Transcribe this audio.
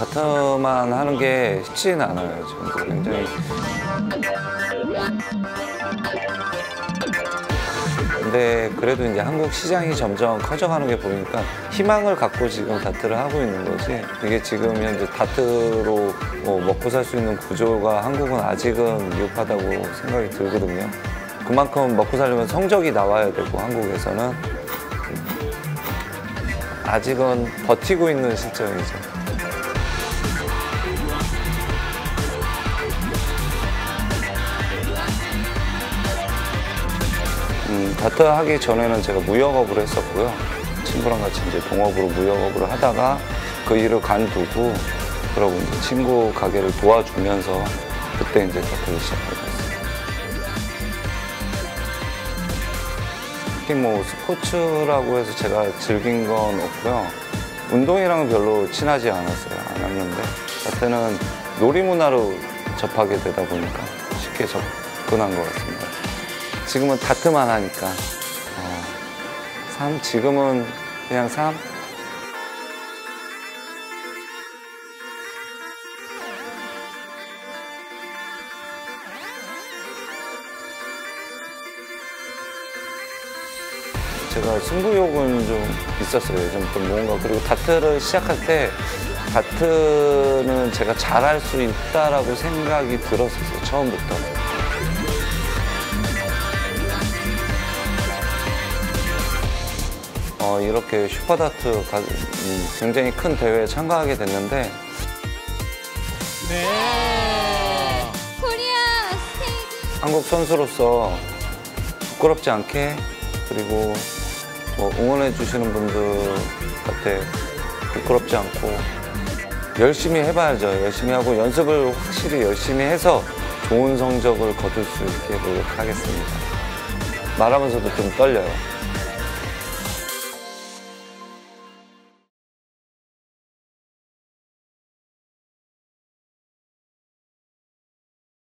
다트만 하는 게 쉽지는 않아요. 지금 굉장히. 근데 그래도 이제 한국 시장이 점점 커져가는 게 보니까 희망을 갖고 지금 다트를 하고 있는 거지. 이게 지금 현재 다트로 뭐 먹고 살 수 있는 구조가 한국은 아직은 미흡하다고 생각이 들거든요. 그만큼 먹고 살려면 성적이 나와야 되고 한국에서는 아직은 버티고 있는 실정이죠. 음, 다트 하기 전에는 제가 무역업을 했었고요. 친구랑 같이 이제 동업으로 무역업을 하다가 그 일을 간두고 그러고 이제 친구 가게를 도와주면서 그때 이제 다트를 시작하게 됐어요. 특히 뭐 스포츠라고 해서 제가 즐긴 건 없고요. 운동이랑은 별로 친하지 않았어요. 않았는데 다트는 놀이 문화로 접하게 되다 보니까 쉽게 접근한 것 같습니다. 지금은 다트만 하니까. 어, 삶 지금은 그냥 삶. 제가 승부욕은 좀 있었어요 예전부터 뭔가 그리고 다트를 시작할 때 다트는 제가 잘할 수 있다라고 생각이 들었었어요 처음부터 어, 이렇게 슈퍼다트 가- 음, 굉장히 큰 대회에 참가하게 됐는데 코리아 스테이지 한국 선수로서 부끄럽지 않게 그리고 뭐 응원해 주시는 분들한테 부끄럽지 않고 열심히 해봐야죠. 열심히 하고 연습을 확실히 열심히 해서 좋은 성적을 거둘 수 있게 노력하겠습니다. 말하면서도 좀 떨려요.